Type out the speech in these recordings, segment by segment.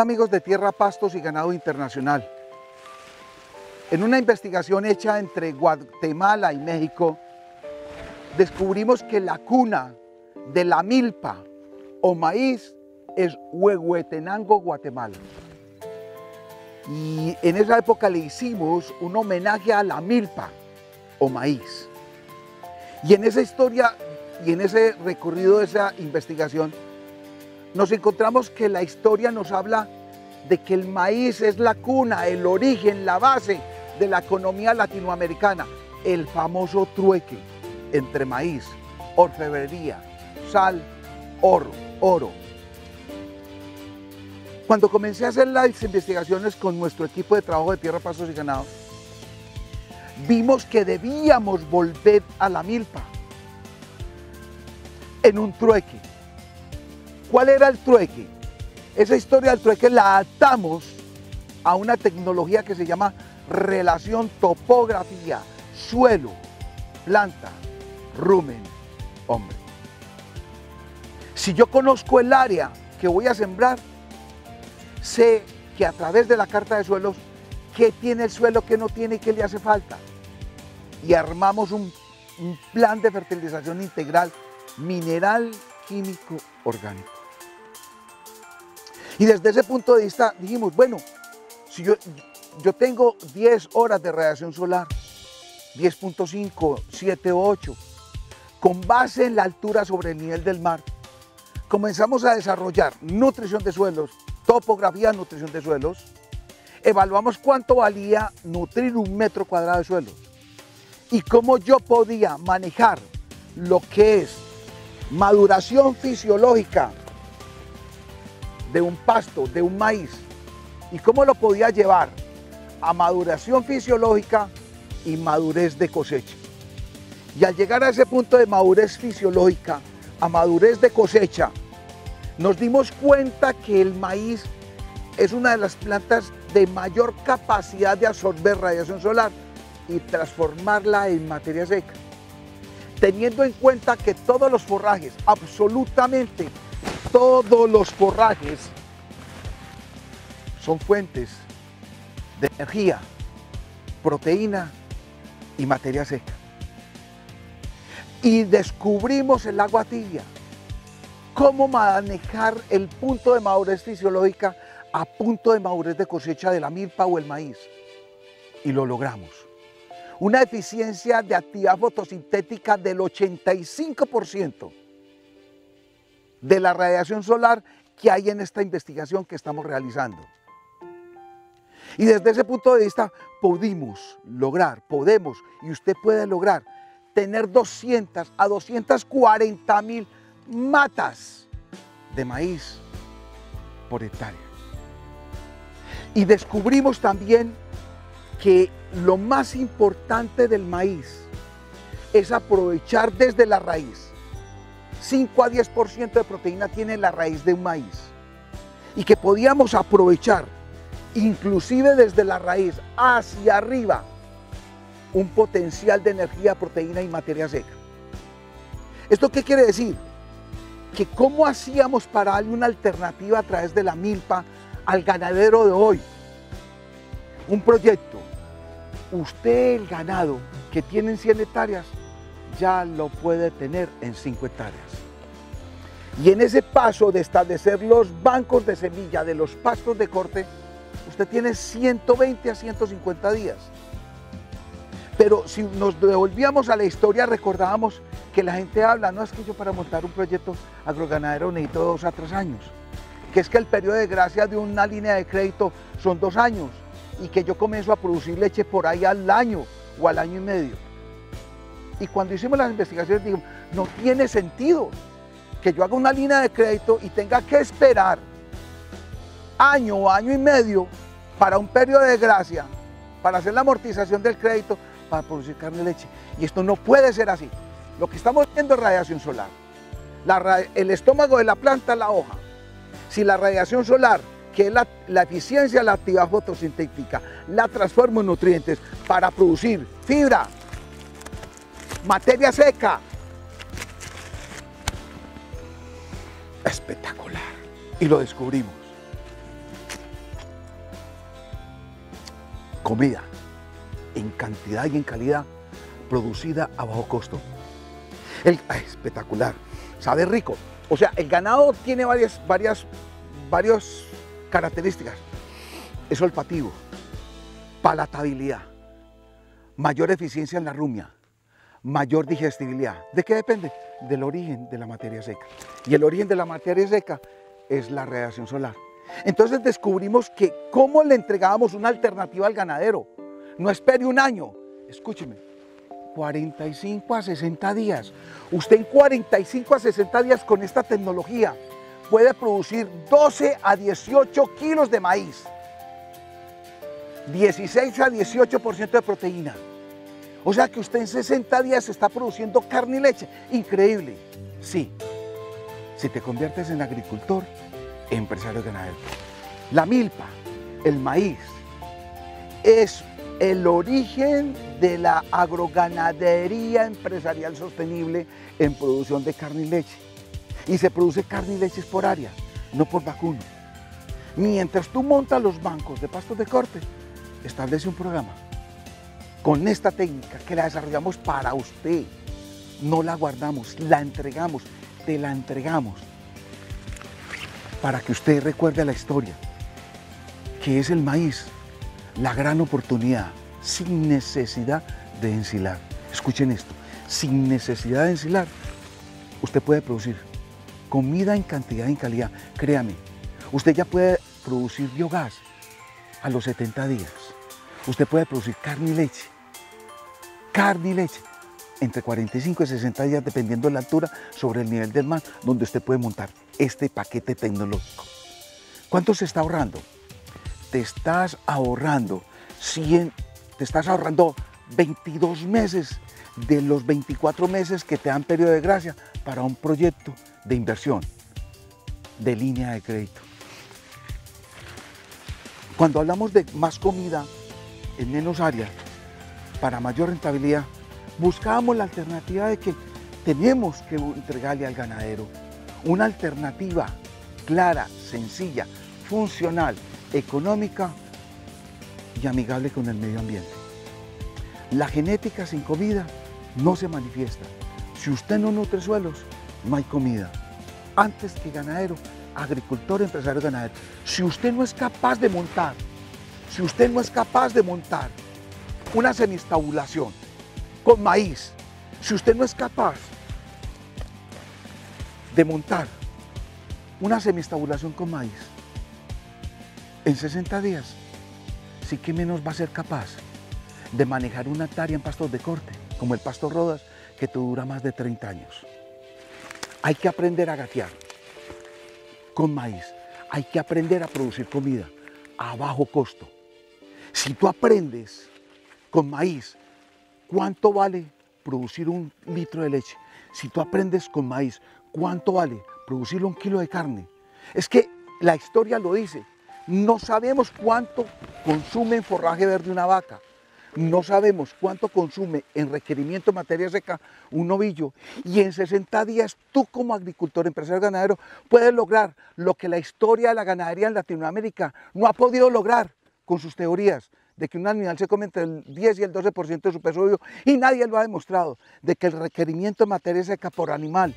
Amigos de Tierra, Pastos y Ganado Internacional. En una investigación hecha entre Guatemala y México, descubrimos que la cuna de la milpa o maíz es Huehuetenango, Guatemala. Y en esa época le hicimos un homenaje a la milpa o maíz. Y en esa historia y en ese recorrido de esa investigación, nos encontramos que la historia nos habla de que el maíz es la cuna, el origen, la base de la economía latinoamericana, el famoso trueque entre maíz, orfebrería, sal, oro, oro. Cuando comencé a hacer las investigaciones con nuestro equipo de trabajo de tierra, pasos y ganado, vimos que debíamos volver a la milpa en un trueque. ¿Cuál era el trueque? Esa historia del trueque la adaptamos a una tecnología que se llama relación topografía, suelo, planta, rumen, hombre. Si yo conozco el área que voy a sembrar, sé que a través de la carta de suelos, qué tiene el suelo, qué no tiene y qué le hace falta. Y armamos un, un plan de fertilización integral mineral, químico, orgánico. Y desde ese punto de vista dijimos, bueno, si yo, yo tengo 10 horas de radiación solar, 10.5, 7, 8, con base en la altura sobre el nivel del mar, comenzamos a desarrollar nutrición de suelos, topografía, nutrición de suelos, evaluamos cuánto valía nutrir un metro cuadrado de suelos y cómo yo podía manejar lo que es maduración fisiológica de un pasto, de un maíz, y cómo lo podía llevar a maduración fisiológica y madurez de cosecha. Y al llegar a ese punto de madurez fisiológica, a madurez de cosecha, nos dimos cuenta que el maíz es una de las plantas de mayor capacidad de absorber radiación solar y transformarla en materia seca. Teniendo en cuenta que todos los forrajes, absolutamente todos los forrajes, son fuentes de energía, proteína y materia seca. Y descubrimos el agua tibia, cómo manejar el punto de madurez fisiológica a punto de madurez de cosecha de la milpa o el maíz. Y lo logramos una eficiencia de actividad fotosintética del 85% de la radiación solar que hay en esta investigación que estamos realizando. Y desde ese punto de vista pudimos lograr, podemos y usted puede lograr tener 200 a 240 mil matas de maíz por hectárea. Y descubrimos también que lo más importante del maíz es aprovechar desde la raíz. 5 a 10% de proteína tiene la raíz de un maíz. Y que podíamos aprovechar, inclusive desde la raíz hacia arriba, un potencial de energía, proteína y materia seca. ¿Esto qué quiere decir? Que cómo hacíamos para darle una alternativa a través de la milpa al ganadero de hoy. Un proyecto usted el ganado que tiene 100 hectáreas ya lo puede tener en 5 hectáreas. Y en ese paso de establecer los bancos de semilla de los pastos de corte, usted tiene 120 a 150 días. Pero si nos devolvíamos a la historia, recordábamos que la gente habla, no es que yo para montar un proyecto agroganadero necesito dos a tres años, que es que el periodo de gracia de una línea de crédito son dos años, y que yo comienzo a producir leche por ahí al año o al año y medio. Y cuando hicimos las investigaciones, digo, no tiene sentido que yo haga una línea de crédito y tenga que esperar año o año y medio para un periodo de gracia, para hacer la amortización del crédito, para producir carne y leche. Y esto no puede ser así. Lo que estamos viendo es radiación solar. el estómago de la planta es la hoja. Si la radiación solar que es la, eficiencia de la actividad fotosintética, la transforma en nutrientes para producir fibra, materia seca. Espectacular. Y lo descubrimos. comida en cantidad y en calidad producida a bajo costo. El, espectacular, sabe rico. O sea, el ganado tiene varias, varias, varias características. Es olfativo, palatabilidad, mayor eficiencia en la rumia, mayor digestibilidad. ¿De qué depende? Del origen de la materia seca. Y el origen de la materia seca es la radiación solar. Entonces descubrimos que cómo le entregábamos una alternativa al ganadero. No espere un año, escúcheme, 45 a 60 días. Usted en 45 a 60 días con esta tecnología puede producir 12 a 18 kilos de maíz, 16 a 18% de proteína. O sea que usted en 60 días está produciendo carne y leche. Increíble. Sí, si te conviertes en agricultor, empresario ganadero. La milpa, el maíz, es el origen de la agroganadería empresarial sostenible en producción de carne y leche. Y se produce carne y leche por área, no por vacuno. Mientras tú montas los bancos de pastos de corte, establece un programa con esta técnica que la desarrollamos para usted. No la guardamos, la entregamos, te la entregamos para que usted recuerde la historia, que es el maíz, la gran oportunidad, sin necesidad de ensilar. Escuchen esto, sin necesidad de ensilar, usted puede producir comida en cantidad y en calidad. Créame, usted ya puede producir biogás a los 70 días. Usted puede producir carne y leche. Carne y leche entre 45 y 60 días, dependiendo de la altura, sobre el nivel del mar, donde usted puede montar este paquete tecnológico. ¿Cuánto se está ahorrando? Te estás ahorrando 100, te estás ahorrando 22 meses de los 24 meses que te dan periodo de gracia para un proyecto de inversión, de línea de crédito. Cuando hablamos de más comida en menos área, para mayor rentabilidad, buscábamos la alternativa de que tenemos que entregarle al ganadero una alternativa clara, sencilla, funcional, económica y amigable con el medio ambiente. La genética sin comida no se manifiesta. Si usted no nutre suelos, no hay comida. Antes que ganadero, agricultor, empresario, ganadero. Si usted no es capaz de montar, si usted no es capaz de montar una semistabulación con maíz, si usted no es capaz de montar una semistabulación con maíz en 60 días, sí que menos va a ser capaz de manejar una hectárea en pastos de corte, como el pasto rodas, que te dura más de 30 años. Hay que aprender a gatear con maíz. Hay que aprender a producir comida a bajo costo. Si tú aprendes con maíz cuánto vale producir un litro de leche, si tú aprendes con maíz cuánto vale producir un kilo de carne, es que la historia lo dice. No sabemos cuánto consume en forraje verde una vaca. No sabemos cuánto consume en requerimiento de materia seca un novillo. Y en 60 días tú como agricultor, empresario ganadero, puedes lograr lo que la historia de la ganadería en Latinoamérica no ha podido lograr con sus teorías de que un animal se come entre el 10 y el 12% de su peso vivo y nadie lo ha demostrado, de que el requerimiento de materia seca por animal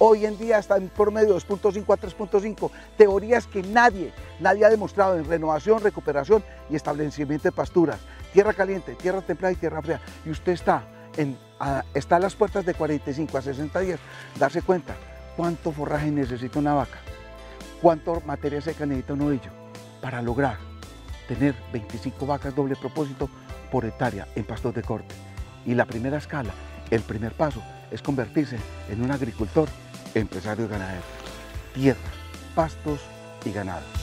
hoy en día está en promedio 2.5 a 3.5, teorías que nadie, nadie ha demostrado en renovación, recuperación y establecimiento de pasturas, tierra caliente, tierra templada y tierra fría, y usted está, en, a, está a las puertas de 45 a 60 días, darse cuenta cuánto forraje necesita una vaca, cuánto materia seca necesita un ovillo para lograr tener 25 vacas doble propósito por hectárea en pastos de corte. Y la primera escala, el primer paso, es convertirse en un agricultor, empresario ganadero. Tierra, pastos y ganado.